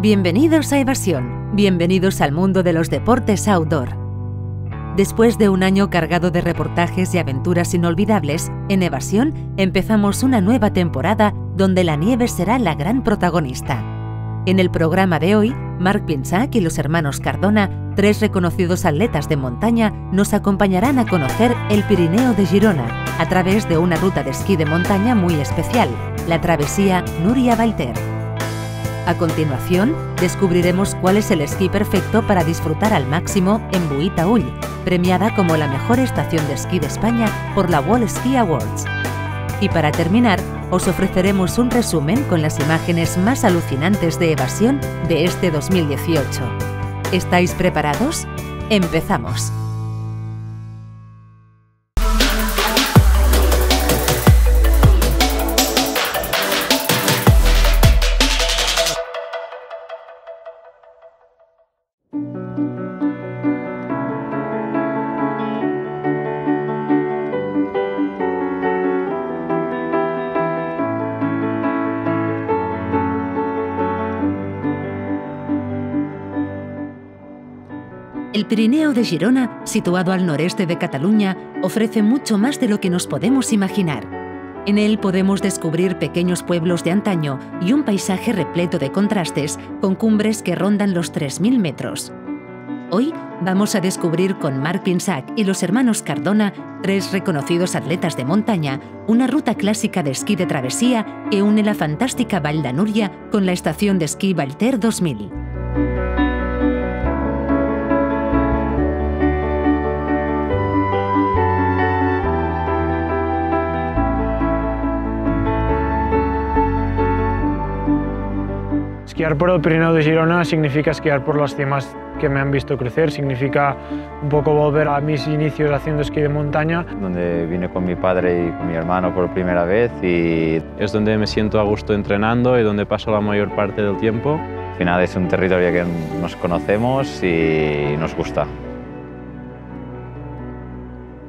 Bienvenidos a Evasión, bienvenidos al mundo de los deportes outdoor. Después de un año cargado de reportajes y aventuras inolvidables, en Evasión empezamos una nueva temporada donde la nieve será la gran protagonista. En el programa de hoy, Marc Pinsac y los hermanos Cardona, tres reconocidos atletas de montaña, nos acompañarán a conocer el Pirineo de Girona a través de una ruta de esquí de montaña muy especial, la travesía Nuria Valter. A continuación, descubriremos cuál es el esquí perfecto para disfrutar al máximo en Buita Ull, premiada como la mejor estación de esquí de España por la Wall Ski Awards. Y para terminar, os ofreceremos un resumen con las imágenes más alucinantes de evasión de este 2018. ¿Estáis preparados? ¡Empezamos! Pirineo de Girona, situado al noreste de Cataluña, ofrece mucho más de lo que nos podemos imaginar. En él podemos descubrir pequeños pueblos de antaño y un paisaje repleto de contrastes con cumbres que rondan los 3.000 metros. Hoy vamos a descubrir con Marc Pinsac y los hermanos Cardona, tres reconocidos atletas de montaña, una ruta clásica de esquí de travesía que une la fantástica Val d'Anúria con la estación de esquí Valter 2000. Esquiar por el Pirineo de Girona significa esquiar por las cimas que me han visto crecer, significa un poco volver a mis inicios haciendo esquí de montaña. Donde vine con mi padre y con mi hermano por primera vez y es donde me siento a gusto entrenando y donde paso la mayor parte del tiempo. Al final es un territorio que nos conocemos y nos gusta.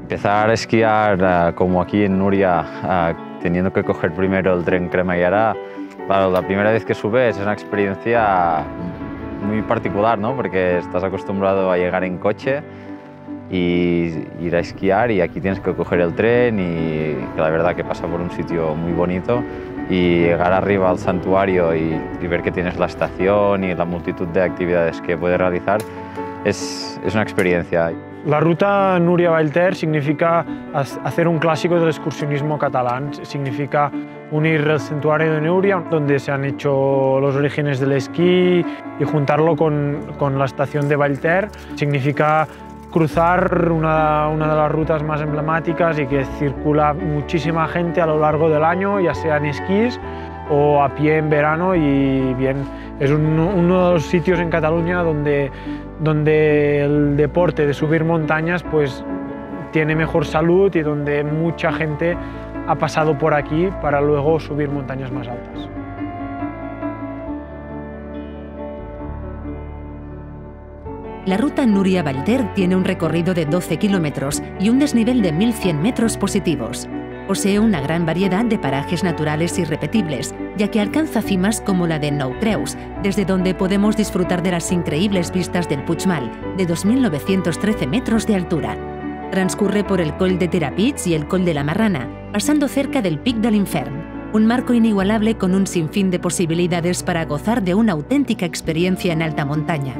Empezar a esquiar uh, como aquí en Nuria, uh, teniendo que coger primero el tren Cremallera, Claro, la primera vez que subes es una experiencia muy particular, ¿no? Porque estás acostumbrado a llegar en coche y ir a esquiar y aquí tienes que coger el tren y la verdad que pasa por un sitio muy bonito y llegar arriba al santuario y, y ver que tienes la estación y la multitud de actividades que puedes realizar es, es una experiencia. La ruta Núria Vallter significa hacer un clásico del excursionismo catalán, significa unir el santuario de Núria, donde se han hecho los orígenes del esquí, y juntarlo con, con la estación de Vallter. Significa cruzar una, una, de las rutas más emblemáticas y que circula muchísima gente a lo largo del año, ya sea en esquís o a pie en verano y bien, es un, uno de los sitios en Cataluña donde donde el deporte de subir montañas pues tiene mejor salud y donde mucha gente ha pasado por aquí para luego subir montañas más altas. La ruta Nuria Valter tiene un recorrido de 12 kilómetros y un desnivel de 1.100 metros positivos. Posee una gran variedad de parajes naturales irrepetibles, ya que alcanza cimas como la de Noutreus, desde donde podemos disfrutar de las increíbles vistas del Puigmal, de 2.913 metros de altura. Transcurre por el Col de Terapits y el Col de la Marrana, pasando cerca del Pic de l'Infern, un marco inigualable con un sinfín de posibilidades para gozar de una auténtica experiencia en alta montaña.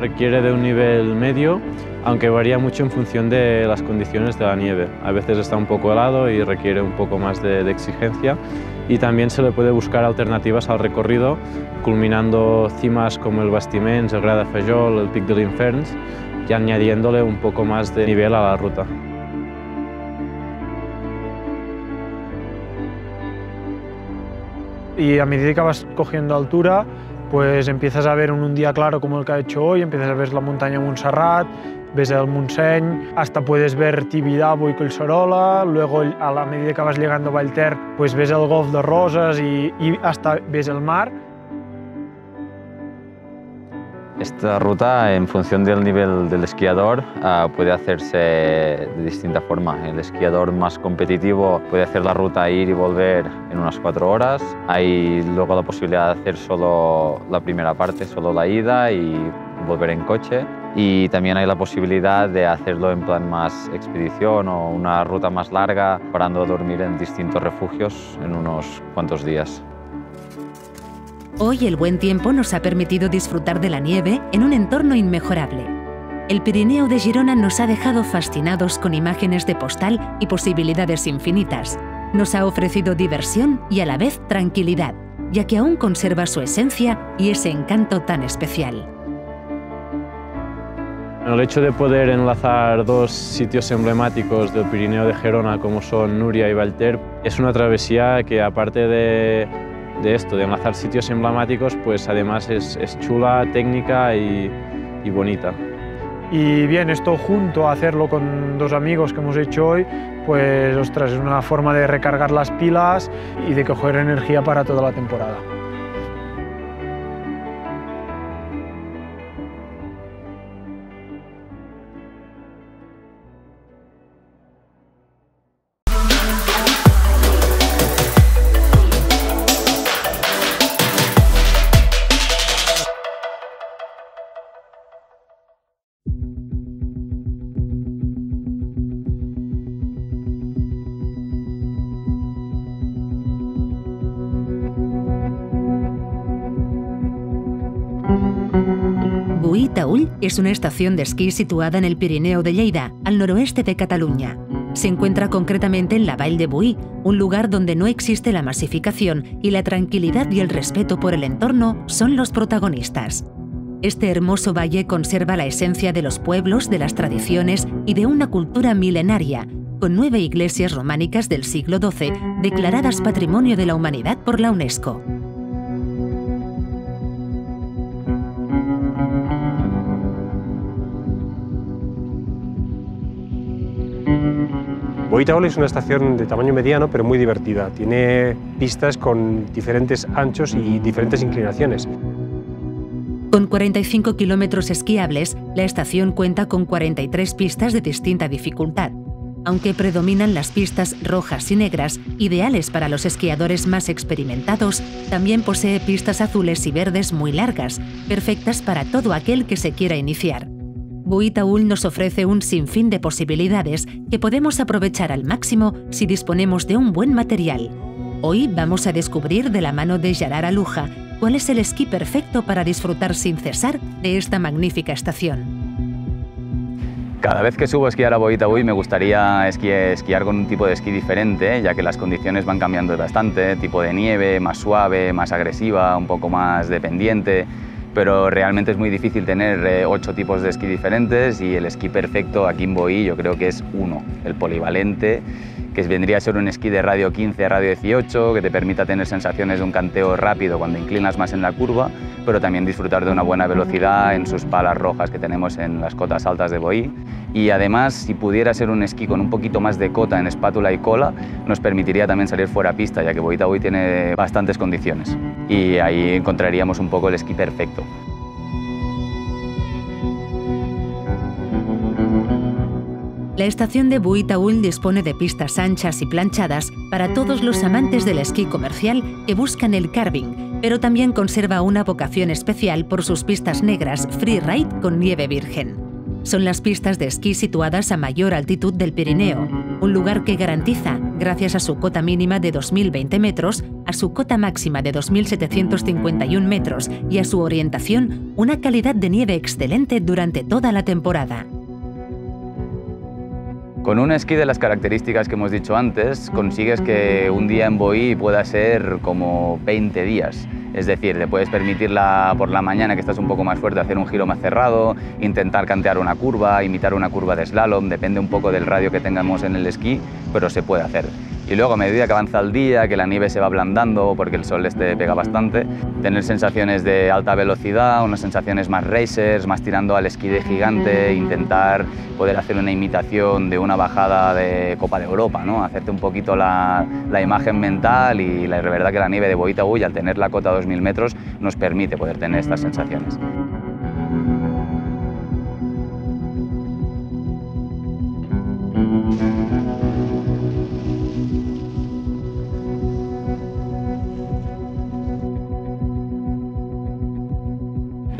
Requiere de un nivel medio, aunque varía mucho en función de las condiciones de la nieve. A veces está un poco helado y requiere un poco más de, exigencia y también se le puede buscar alternativas al recorrido, culminando cimas como el Bastiments, el Gra de Fejol, el Pic de l'Inferns y añadiéndole un poco más de nivel a la ruta. Y a medida que vas cogiendo altura, pues empiezas a ver un día claro como el que ha hecho hoy, empiezas a ver la montaña Montserrat, ves el Montseny, hasta puedes ver Tibidabo y Collserola, luego a la medida que vas llegando a Vallter, pues ves el Golf de Rosas y, y hasta ves el mar. Esta ruta, en función del nivel del esquiador, uh, puede hacerse de distinta forma. El esquiador más competitivo puede hacer la ruta ir y volver en unas cuatro horas. Hay luego la posibilidad de hacer solo la primera parte, solo la ida y volver en coche. Y también hay la posibilidad de hacerlo en plan más expedición o una ruta más larga, parando a dormir en distintos refugios en unos cuantos días. Hoy el buen tiempo nos ha permitido disfrutar de la nieve en un entorno inmejorable. El Pirineo de Girona nos ha dejado fascinados con imágenes de postal y posibilidades infinitas. Nos ha ofrecido diversión y a la vez tranquilidad, ya que aún conserva su esencia y ese encanto tan especial. El hecho de poder enlazar dos sitios emblemáticos del Pirineo de Gerona como son Nuria y Valter es una travesía que aparte de de esto, de enlazar sitios emblemáticos, pues además es, es chula, técnica y, y, bonita. Y bien, esto junto a hacerlo con dos amigos que hemos hecho hoy, pues ostras, es una forma de recargar las pilas y de coger energía para toda la temporada. Es una estación de esquí situada en el Pirineo de Lleida, al noroeste de Cataluña. Se encuentra concretamente en la Vall de Boí, un lugar donde no existe la masificación y la tranquilidad y el respeto por el entorno son los protagonistas. Este hermoso valle conserva la esencia de los pueblos, de las tradiciones y de una cultura milenaria, con nueve iglesias románicas del siglo XII declaradas Patrimonio de la Humanidad por la UNESCO. Boitaol es una estación de tamaño mediano pero muy divertida. Tiene pistas con diferentes anchos y diferentes inclinaciones. Con 45 kilómetros esquiables, la estación cuenta con 43 pistas de distinta dificultad. Aunque predominan las pistas rojas y negras, ideales para los esquiadores más experimentados, también posee pistas azules y verdes muy largas, perfectas para todo aquel que se quiera iniciar. Buitaúl nos ofrece un sinfín de posibilidades que podemos aprovechar al máximo si disponemos de un buen material. Hoy vamos a descubrir de la mano de Yarar Aluja cuál es el esquí perfecto para disfrutar sin cesar de esta magnífica estación. Cada vez que subo a esquiar a Boitaúy me gustaría esquiar con un tipo de esquí diferente, ya que las condiciones van cambiando bastante, tipo de nieve, más suave, más agresiva, un poco más dependiente pero realmente es muy difícil tener eh, ocho tipos de esquí diferentes y el esquí perfecto aquí en Boí yo creo que es uno, el polivalente, que vendría a ser un esquí de radio 15 a radio 18, que te permita tener sensaciones de un canteo rápido cuando inclinas más en la curva, pero también disfrutar de una buena velocidad en sus palas rojas que tenemos en las cotas altas de Boí. Y además, si pudiera ser un esquí con un poquito más de cota en espátula y cola, nos permitiría también salir fuera pista, ya que Boita hoy tiene bastantes condiciones. Y ahí encontraríamos un poco el esquí perfecto. La estación de Buitaúl dispone de pistas anchas y planchadas para todos los amantes del esquí comercial que buscan el carving, pero también conserva una vocación especial por sus pistas negras freeride con nieve virgen. Son las pistas de esquí situadas a mayor altitud del Pirineo, un lugar que garantiza, gracias a su cota mínima de 2.020 metros, a su cota máxima de 2.751 metros y a su orientación, una calidad de nieve excelente durante toda la temporada. Con un esquí de las características que hemos dicho antes, consigues que un día en Boí pueda ser como 20 días. Es decir, te puedes permitir por la mañana que estás un poco más fuerte hacer un giro más cerrado, intentar cantear una curva, imitar una curva de slalom, depende un poco del radio que tengamos en el esquí, pero se puede hacer. Y luego a medida que avanza el día, que la nieve se va ablandando porque el sol este pega bastante, tener sensaciones de alta velocidad, unas sensaciones más racers, más tirando al esquí de gigante, intentar poder hacer una imitación de una bajada de Copa de Europa, ¿no? hacerte un poquito la, imagen mental y la verdad que la nieve de Boita Uy, al tener la cota a 2.000 metros, nos permite poder tener estas sensaciones.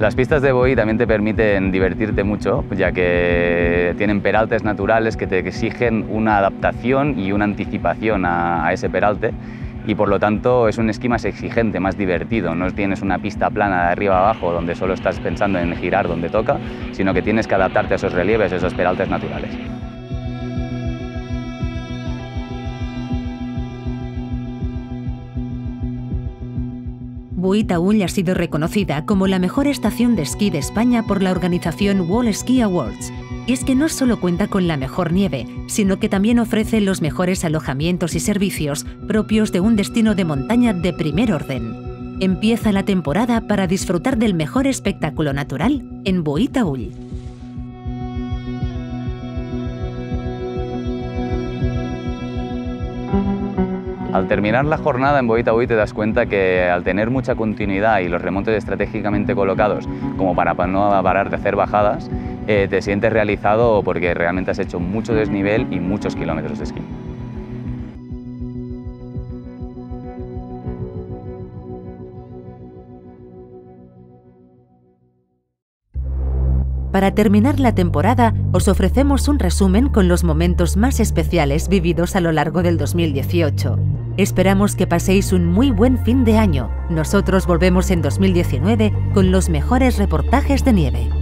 Las pistas de Boí también te permiten divertirte mucho, ya que tienen peraltes naturales que te exigen una adaptación y una anticipación a, ese peralte y por lo tanto es un esquí más exigente, más divertido. No tienes una pista plana de arriba a abajo donde solo estás pensando en girar donde toca, sino que tienes que adaptarte a esos relieves, a esos peraltes naturales. Buitaúl ha sido reconocida como la mejor estación de esquí de España por la organización Wall Ski Awards. Y es que no solo cuenta con la mejor nieve, sino que también ofrece los mejores alojamientos y servicios propios de un destino de montaña de primer orden. Empieza la temporada para disfrutar del mejor espectáculo natural en Buitaúl. Al terminar la jornada en Boitaúy te das cuenta que al tener mucha continuidad y los remontes estratégicamente colocados como para no parar de hacer bajadas, eh, te sientes realizado porque realmente has hecho mucho desnivel y muchos kilómetros de esquí. Para terminar la temporada, os ofrecemos un resumen con los momentos más especiales vividos a lo largo del 2018. Esperamos que paséis un muy buen fin de año. Nosotros volvemos en 2019 con los mejores reportajes de nieve.